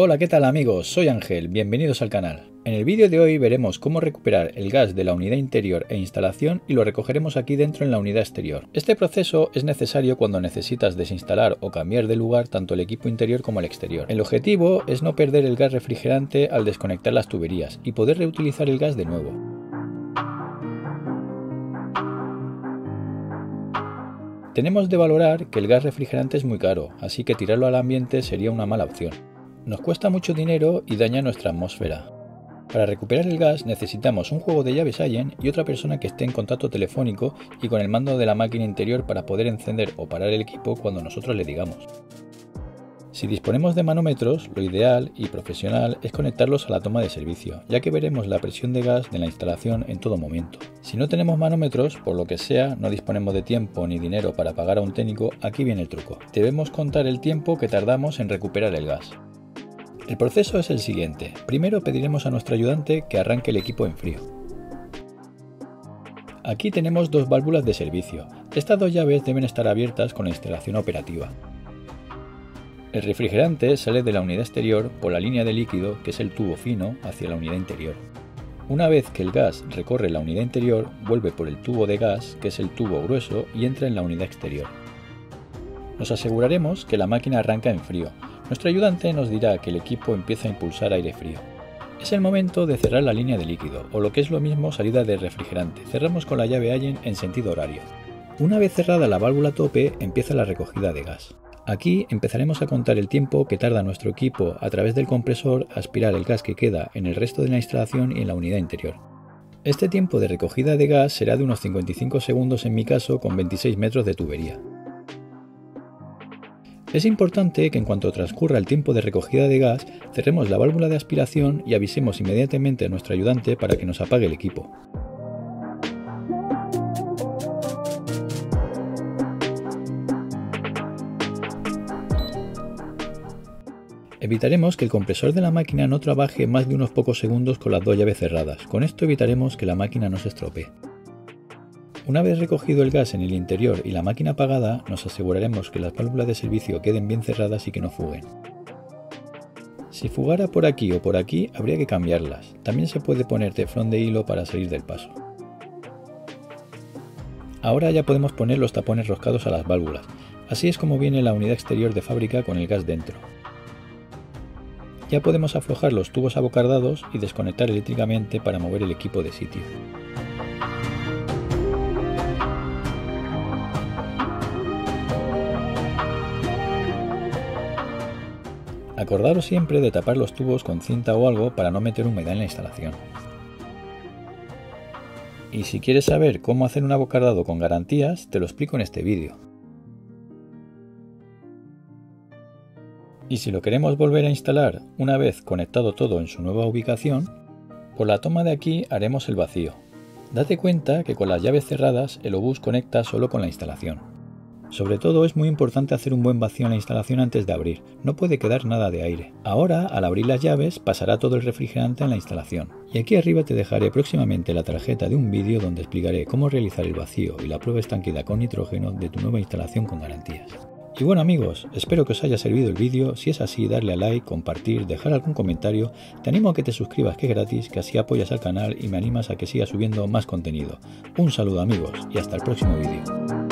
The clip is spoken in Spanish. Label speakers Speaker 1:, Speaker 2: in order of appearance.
Speaker 1: Hola, ¿qué tal amigos? Soy Ángel, bienvenidos al canal. En el vídeo de hoy veremos cómo recuperar el gas de la unidad interior e instalación y lo recogeremos aquí dentro en la unidad exterior. Este proceso es necesario cuando necesitas desinstalar o cambiar de lugar tanto el equipo interior como el exterior. El objetivo es no perder el gas refrigerante al desconectar las tuberías y poder reutilizar el gas de nuevo. Tenemos de valorar que el gas refrigerante es muy caro, así que tirarlo al ambiente sería una mala opción. Nos cuesta mucho dinero y daña nuestra atmósfera. Para recuperar el gas necesitamos un juego de llaves Allen y otra persona que esté en contacto telefónico y con el mando de la máquina interior para poder encender o parar el equipo cuando nosotros le digamos. Si disponemos de manómetros, lo ideal y profesional es conectarlos a la toma de servicio, ya que veremos la presión de gas de la instalación en todo momento. Si no tenemos manómetros, por lo que sea, no disponemos de tiempo ni dinero para pagar a un técnico, aquí viene el truco. Debemos contar el tiempo que tardamos en recuperar el gas. El proceso es el siguiente. Primero pediremos a nuestro ayudante que arranque el equipo en frío. Aquí tenemos dos válvulas de servicio. Estas dos llaves deben estar abiertas con la instalación operativa. El refrigerante sale de la unidad exterior por la línea de líquido, que es el tubo fino, hacia la unidad interior. Una vez que el gas recorre la unidad interior, vuelve por el tubo de gas, que es el tubo grueso, y entra en la unidad exterior. Nos aseguraremos que la máquina arranca en frío, nuestro ayudante nos dirá que el equipo empieza a impulsar aire frío. Es el momento de cerrar la línea de líquido, o lo que es lo mismo salida de refrigerante. Cerramos con la llave Allen en sentido horario. Una vez cerrada la válvula tope, empieza la recogida de gas. Aquí empezaremos a contar el tiempo que tarda nuestro equipo a través del compresor a aspirar el gas que queda en el resto de la instalación y en la unidad interior. Este tiempo de recogida de gas será de unos 55 segundos en mi caso con 26 metros de tubería. Es importante que en cuanto transcurra el tiempo de recogida de gas, cerremos la válvula de aspiración y avisemos inmediatamente a nuestro ayudante para que nos apague el equipo. Evitaremos que el compresor de la máquina no trabaje más de unos pocos segundos con las dos llaves cerradas. Con esto evitaremos que la máquina no se estropee. Una vez recogido el gas en el interior y la máquina apagada, nos aseguraremos que las válvulas de servicio queden bien cerradas y que no fuguen. Si fugara por aquí o por aquí, habría que cambiarlas. También se puede poner teflón de hilo para salir del paso. Ahora ya podemos poner los tapones roscados a las válvulas. Así es como viene la unidad exterior de fábrica con el gas dentro. Ya podemos aflojar los tubos abocardados y desconectar eléctricamente para mover el equipo de sitio. Acordaros siempre de tapar los tubos con cinta o algo para no meter humedad en la instalación. Y si quieres saber cómo hacer un abocardado con garantías, te lo explico en este vídeo. Y si lo queremos volver a instalar una vez conectado todo en su nueva ubicación, por la toma de aquí haremos el vacío. Date cuenta que con las llaves cerradas el obús conecta solo con la instalación. Sobre todo es muy importante hacer un buen vacío en la instalación antes de abrir, no puede quedar nada de aire. Ahora, al abrir las llaves, pasará todo el refrigerante en la instalación. Y aquí arriba te dejaré próximamente la tarjeta de un vídeo donde explicaré cómo realizar el vacío y la prueba estanquida con nitrógeno de tu nueva instalación con garantías. Y bueno amigos, espero que os haya servido el vídeo, si es así darle a like, compartir, dejar algún comentario, te animo a que te suscribas que es gratis, que así apoyas al canal y me animas a que siga subiendo más contenido. Un saludo amigos y hasta el próximo vídeo.